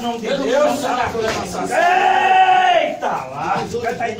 nome de Deus. Eita lá. Canta aí.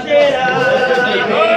carretera.